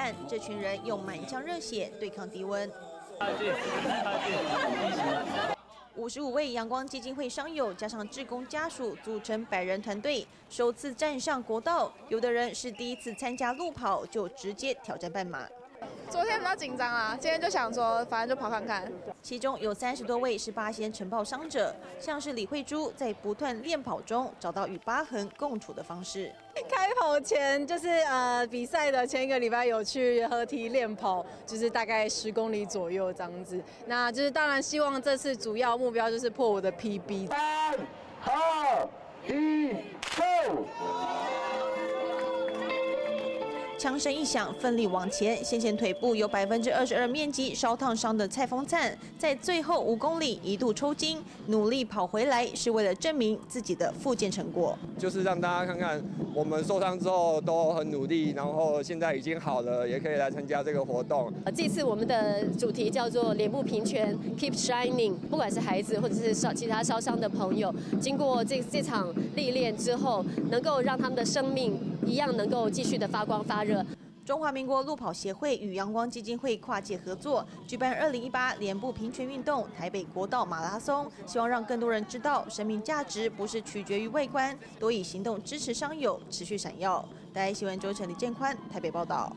战，这群人用满腔热血对抗低温。五十五位阳光基金会商友加上志工家属组成百人团队，首次站上国道。有的人是第一次参加路跑，就直接挑战半马。昨天比较紧张啊，今天就想说，反正就跑看看。其中有三十多位是八仙晨报伤者，像是李慧珠，在不断练跑中找到与疤痕共处的方式。开跑前就是呃比赛的前一个礼拜有去合体练跑，就是大概十公里左右这样子。那就是当然希望这次主要目标就是破我的 PB。三、枪声一响，奋力往前。先前腿部有百分之二十二面积烧烫伤的蔡丰灿，在最后五公里一度抽筋，努力跑回来，是为了证明自己的复健成果。就是让大家看看，我们受伤之后都很努力，然后现在已经好了，也可以来参加这个活动。这次我们的主题叫做“脸部平权，Keep Shining”。不管是孩子或者是烧其他烧伤的朋友，经过这这场历练之后，能够让他们的生命。一样能够继续的发光发热。中华民国路跑协会与阳光基金会跨界合作，举办二零一八脸部平权运动台北国道马拉松，希望让更多人知道，生命价值不是取决于外观，多以行动支持商友，持续闪耀。大家新闻周晨李建宽台北报道。